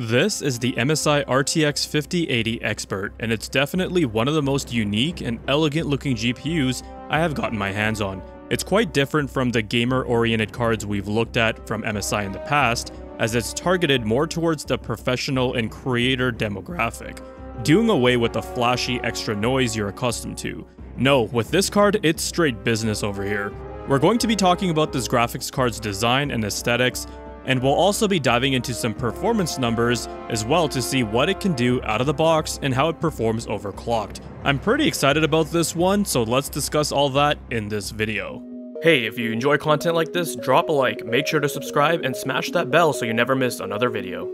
This is the MSI RTX 5080 Expert, and it's definitely one of the most unique and elegant looking GPUs I have gotten my hands on. It's quite different from the gamer-oriented cards we've looked at from MSI in the past, as it's targeted more towards the professional and creator demographic, doing away with the flashy extra noise you're accustomed to. No, with this card, it's straight business over here. We're going to be talking about this graphics card's design and aesthetics, and we'll also be diving into some performance numbers as well to see what it can do out of the box and how it performs overclocked. I'm pretty excited about this one, so let's discuss all that in this video. Hey, if you enjoy content like this, drop a like, make sure to subscribe, and smash that bell so you never miss another video.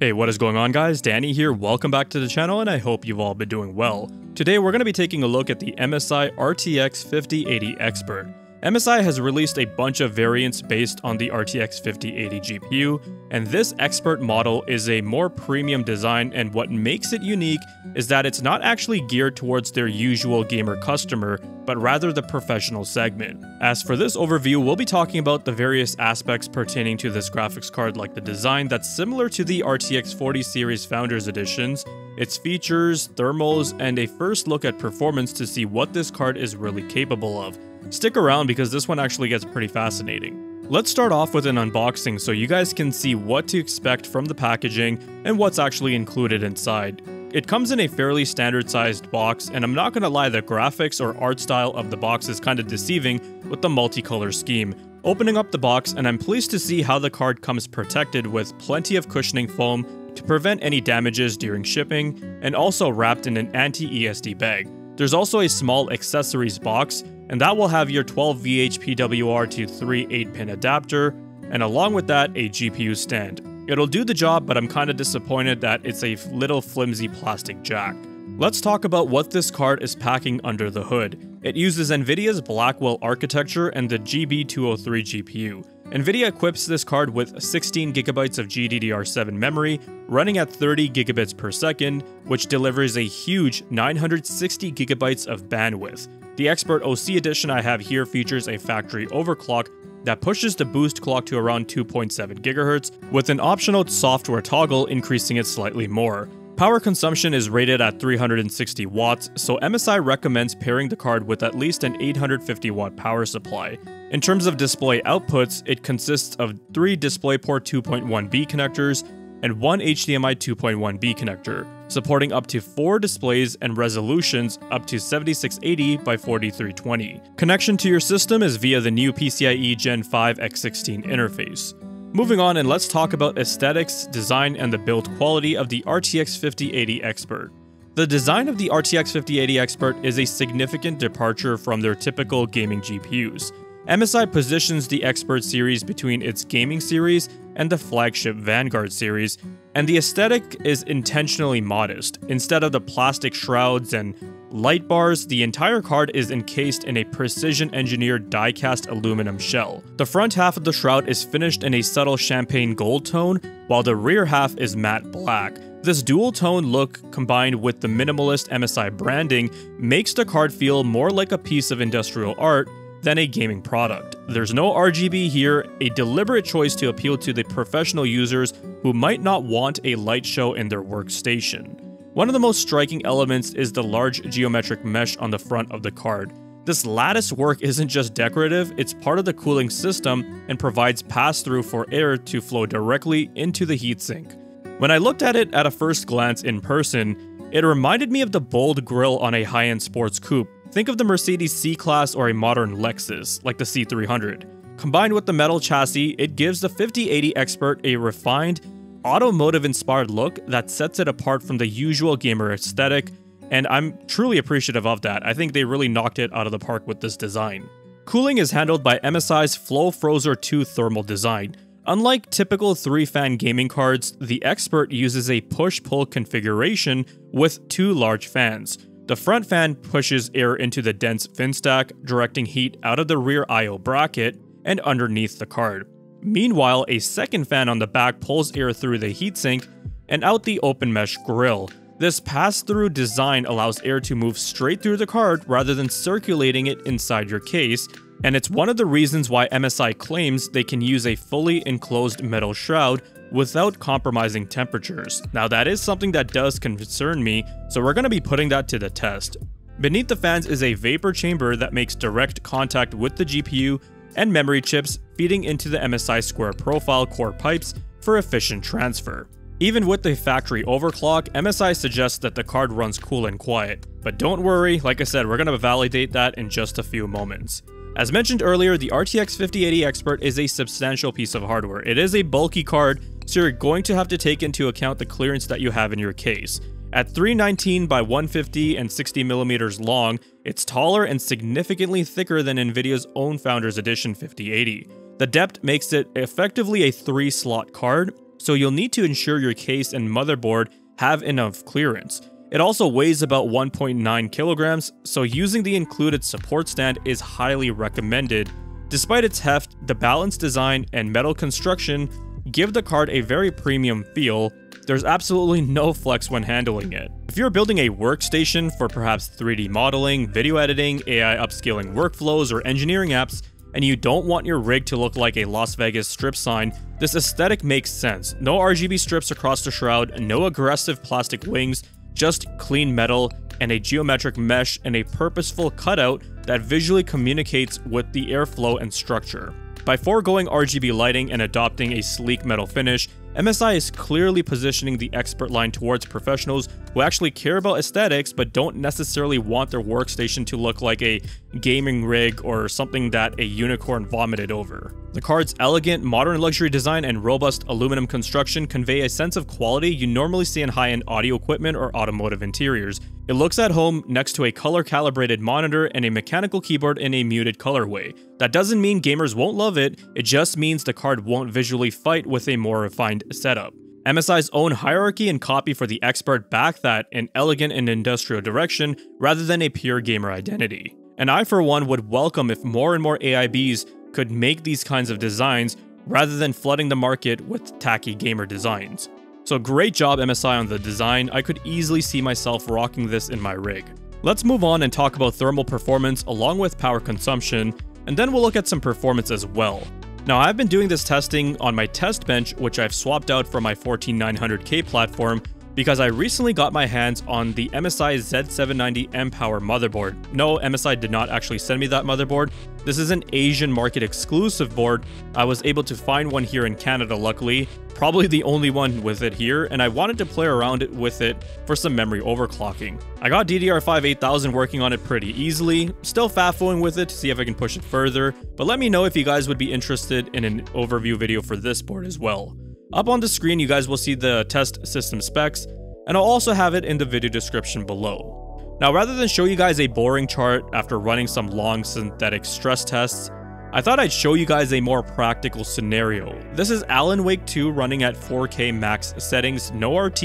Hey, what is going on guys? Danny here, welcome back to the channel and I hope you've all been doing well. Today we're going to be taking a look at the MSI RTX 5080 Expert. MSI has released a bunch of variants based on the RTX 5080 GPU, and this expert model is a more premium design and what makes it unique is that it's not actually geared towards their usual gamer customer, but rather the professional segment. As for this overview, we'll be talking about the various aspects pertaining to this graphics card like the design that's similar to the RTX 40 series Founders Editions, its features, thermals, and a first look at performance to see what this card is really capable of. Stick around because this one actually gets pretty fascinating. Let's start off with an unboxing so you guys can see what to expect from the packaging and what's actually included inside. It comes in a fairly standard sized box and I'm not gonna lie the graphics or art style of the box is kinda deceiving with the multicolor scheme. Opening up the box and I'm pleased to see how the card comes protected with plenty of cushioning foam to prevent any damages during shipping and also wrapped in an anti-ESD bag. There's also a small accessories box and that will have your 12 VHPWR to 3 8-pin adapter, and along with that, a GPU stand. It'll do the job, but I'm kinda disappointed that it's a little flimsy plastic jack. Let's talk about what this card is packing under the hood. It uses Nvidia's Blackwell architecture and the GB203 GPU. Nvidia equips this card with 16GB of GDDR7 memory, running at 30GB per second, which delivers a huge 960GB of bandwidth. The Expert OC edition I have here features a factory overclock that pushes the boost clock to around 2.7 GHz, with an optional software toggle increasing it slightly more. Power consumption is rated at 360 watts, so MSI recommends pairing the card with at least an 850 watt power supply. In terms of display outputs, it consists of three DisplayPort 2.1b connectors and one HDMI 2.1b connector, supporting up to 4 displays and resolutions up to 7680 by 4320. Connection to your system is via the new PCIe Gen 5 X16 interface. Moving on and let's talk about aesthetics, design, and the build quality of the RTX 5080 Expert. The design of the RTX 5080 Expert is a significant departure from their typical gaming GPUs. MSI positions the Expert series between its gaming series and the flagship Vanguard series, and the aesthetic is intentionally modest. Instead of the plastic shrouds and light bars, the entire card is encased in a precision engineered die cast aluminum shell. The front half of the shroud is finished in a subtle champagne gold tone, while the rear half is matte black. This dual tone look combined with the minimalist MSI branding makes the card feel more like a piece of industrial art than a gaming product. There's no RGB here, a deliberate choice to appeal to the professional users who might not want a light show in their workstation. One of the most striking elements is the large geometric mesh on the front of the card. This lattice work isn't just decorative, it's part of the cooling system and provides pass-through for air to flow directly into the heatsink. When I looked at it at a first glance in person, it reminded me of the bold grille on a high-end sports coupe, Think of the Mercedes C-Class or a modern Lexus, like the C300. Combined with the metal chassis, it gives the 5080 Expert a refined, automotive-inspired look that sets it apart from the usual gamer aesthetic, and I'm truly appreciative of that. I think they really knocked it out of the park with this design. Cooling is handled by MSI's Flow Frozr 2 thermal design. Unlike typical 3-fan gaming cards, the Expert uses a push-pull configuration with two large fans. The front fan pushes air into the dense fin stack, directing heat out of the rear I.O. bracket and underneath the card. Meanwhile, a second fan on the back pulls air through the heatsink and out the open mesh grille. This pass-through design allows air to move straight through the card rather than circulating it inside your case, and it's one of the reasons why MSI claims they can use a fully enclosed metal shroud without compromising temperatures. Now that is something that does concern me, so we're going to be putting that to the test. Beneath the fans is a vapor chamber that makes direct contact with the GPU and memory chips feeding into the MSI square profile core pipes for efficient transfer. Even with the factory overclock, MSI suggests that the card runs cool and quiet. But don't worry, like I said, we're going to validate that in just a few moments. As mentioned earlier, the RTX 5080 Expert is a substantial piece of hardware. It is a bulky card, so you're going to have to take into account the clearance that you have in your case. At 319 by 150 and 60 millimeters long, it's taller and significantly thicker than Nvidia's own Founders Edition 5080. The depth makes it effectively a 3-slot card, so you'll need to ensure your case and motherboard have enough clearance. It also weighs about 1.9 kilograms, so using the included support stand is highly recommended. Despite its heft, the balanced design and metal construction give the card a very premium feel, there's absolutely no flex when handling it. If you're building a workstation for perhaps 3D modeling, video editing, AI upscaling workflows, or engineering apps, and you don't want your rig to look like a Las Vegas strip sign, this aesthetic makes sense. No RGB strips across the shroud, no aggressive plastic wings, just clean metal and a geometric mesh and a purposeful cutout that visually communicates with the airflow and structure. By foregoing RGB lighting and adopting a sleek metal finish, MSI is clearly positioning the expert line towards professionals who actually care about aesthetics but don't necessarily want their workstation to look like a gaming rig or something that a unicorn vomited over. The card's elegant, modern luxury design and robust aluminum construction convey a sense of quality you normally see in high-end audio equipment or automotive interiors. It looks at home next to a color-calibrated monitor and a mechanical keyboard in a muted colorway. That doesn't mean gamers won't love it, it just means the card won't visually fight with a more refined setup. MSI's own hierarchy and copy for the expert back that in elegant and industrial direction rather than a pure gamer identity. And I for one would welcome if more and more AIBs could make these kinds of designs rather than flooding the market with tacky gamer designs. So great job MSI on the design, I could easily see myself rocking this in my rig. Let's move on and talk about thermal performance along with power consumption, and then we'll look at some performance as well. Now I've been doing this testing on my test bench which I've swapped out for my 14900K platform because I recently got my hands on the MSI Z790 MPOWER motherboard. No, MSI did not actually send me that motherboard. This is an Asian market exclusive board. I was able to find one here in Canada luckily, probably the only one with it here, and I wanted to play around with it for some memory overclocking. I got DDR5 8000 working on it pretty easily, still faffling with it to see if I can push it further, but let me know if you guys would be interested in an overview video for this board as well. Up on the screen, you guys will see the test system specs, and I'll also have it in the video description below. Now, rather than show you guys a boring chart after running some long synthetic stress tests, I thought I'd show you guys a more practical scenario. This is Alan Wake 2 running at 4K max settings, no RT,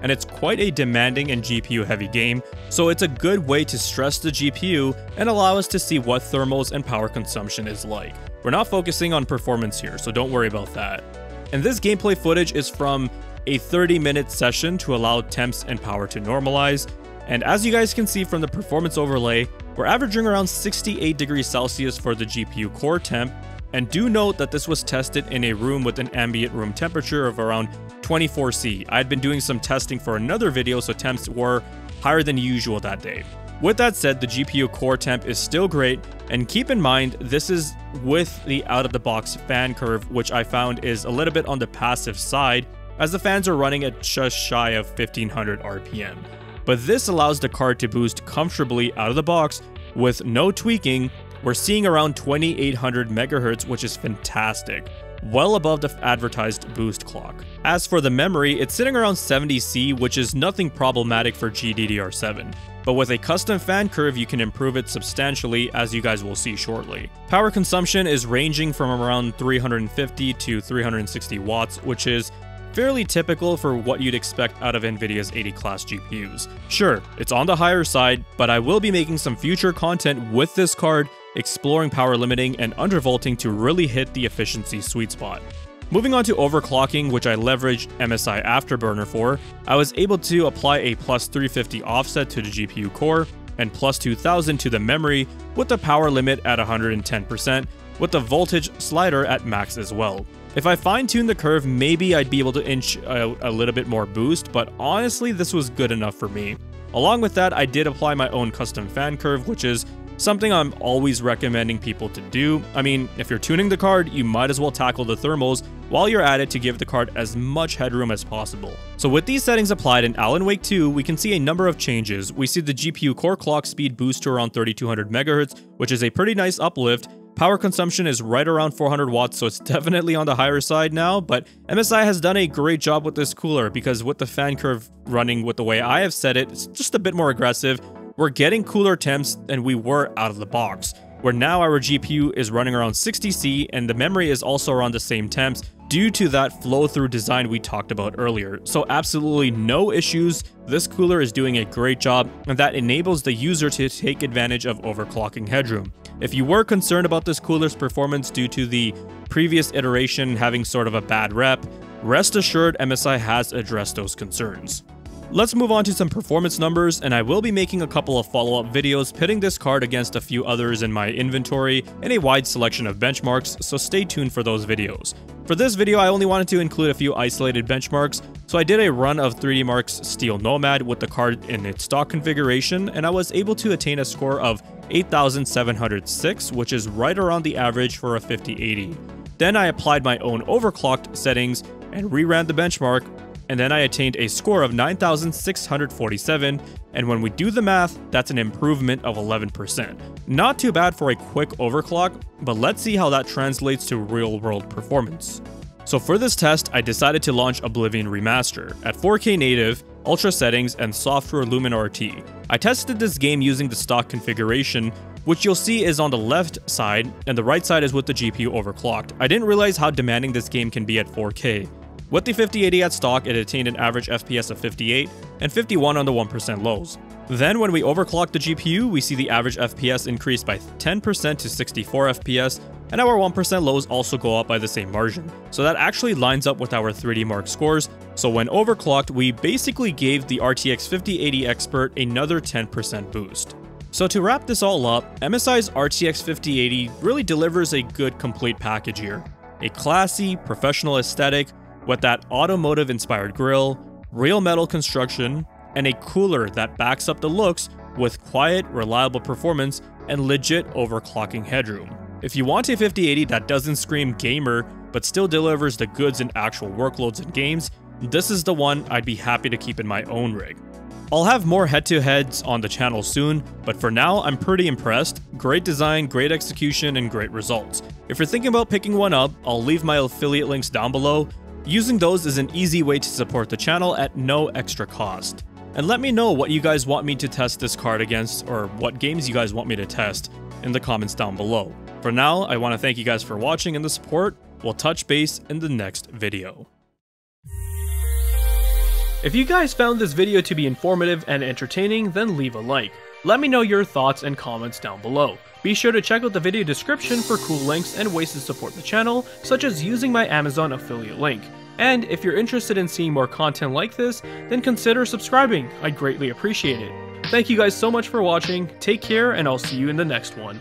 and it's quite a demanding and GPU heavy game, so it's a good way to stress the GPU and allow us to see what thermals and power consumption is like. We're not focusing on performance here, so don't worry about that. And this gameplay footage is from a 30 minute session to allow temps and power to normalize. And as you guys can see from the performance overlay, we're averaging around 68 degrees Celsius for the GPU core temp. And do note that this was tested in a room with an ambient room temperature of around 24C. I had been doing some testing for another video, so temps were higher than usual that day. With that said, the GPU core temp is still great, and keep in mind, this is with the out-of-the-box fan curve, which I found is a little bit on the passive side, as the fans are running at just shy of 1500 RPM. But this allows the card to boost comfortably out of the box with no tweaking. We're seeing around 2800 MHz, which is fantastic well above the advertised boost clock. As for the memory, it's sitting around 70C, which is nothing problematic for GDDR7. But with a custom fan curve, you can improve it substantially, as you guys will see shortly. Power consumption is ranging from around 350 to 360 watts, which is fairly typical for what you'd expect out of Nvidia's 80 class GPUs. Sure, it's on the higher side, but I will be making some future content with this card exploring power limiting and undervolting to really hit the efficiency sweet spot. Moving on to overclocking, which I leveraged MSI Afterburner for, I was able to apply a plus 350 offset to the GPU core and plus 2000 to the memory with the power limit at 110%, with the voltage slider at max as well. If I fine tune the curve, maybe I'd be able to inch a, a little bit more boost, but honestly, this was good enough for me. Along with that, I did apply my own custom fan curve, which is something I'm always recommending people to do. I mean, if you're tuning the card, you might as well tackle the thermals while you're at it to give the card as much headroom as possible. So with these settings applied in Alan Wake 2, we can see a number of changes. We see the GPU core clock speed boost to around 3200 MHz, which is a pretty nice uplift, Power consumption is right around 400 watts, so it's definitely on the higher side now, but MSI has done a great job with this cooler because with the fan curve running with the way I have set it, it's just a bit more aggressive. We're getting cooler temps than we were out of the box, where now our GPU is running around 60C and the memory is also around the same temps due to that flow-through design we talked about earlier. So absolutely no issues, this cooler is doing a great job and that enables the user to take advantage of overclocking headroom. If you were concerned about this cooler's performance due to the previous iteration having sort of a bad rep, rest assured MSI has addressed those concerns. Let's move on to some performance numbers, and I will be making a couple of follow-up videos pitting this card against a few others in my inventory and a wide selection of benchmarks, so stay tuned for those videos. For this video, I only wanted to include a few isolated benchmarks, so I did a run of 3DMark's Steel Nomad with the card in its stock configuration, and I was able to attain a score of 8706, which is right around the average for a 5080. Then I applied my own overclocked settings and reran the benchmark and then I attained a score of 9,647, and when we do the math, that's an improvement of 11%. Not too bad for a quick overclock, but let's see how that translates to real-world performance. So for this test, I decided to launch Oblivion Remaster at 4K native, ultra settings, and software Lumen RT. I tested this game using the stock configuration, which you'll see is on the left side, and the right side is with the GPU overclocked. I didn't realize how demanding this game can be at 4K. With the 5080 at stock, it attained an average FPS of 58 and 51 on the 1% lows. Then when we overclock the GPU, we see the average FPS increase by 10% to 64 FPS, and our 1% lows also go up by the same margin. So that actually lines up with our 3DMark scores, so when overclocked, we basically gave the RTX 5080 Expert another 10% boost. So to wrap this all up, MSI's RTX 5080 really delivers a good complete package here. A classy, professional aesthetic with that automotive inspired grille, real metal construction, and a cooler that backs up the looks with quiet, reliable performance and legit overclocking headroom. If you want a 5080 that doesn't scream gamer but still delivers the goods in actual workloads and games, this is the one I'd be happy to keep in my own rig. I'll have more head-to-heads on the channel soon, but for now I'm pretty impressed. Great design, great execution, and great results. If you're thinking about picking one up, I'll leave my affiliate links down below, Using those is an easy way to support the channel at no extra cost. And let me know what you guys want me to test this card against or what games you guys want me to test in the comments down below. For now, I want to thank you guys for watching and the support. We'll touch base in the next video. If you guys found this video to be informative and entertaining, then leave a like. Let me know your thoughts and comments down below. Be sure to check out the video description for cool links and ways to support the channel, such as using my Amazon affiliate link. And if you're interested in seeing more content like this, then consider subscribing, I'd greatly appreciate it. Thank you guys so much for watching, take care, and I'll see you in the next one.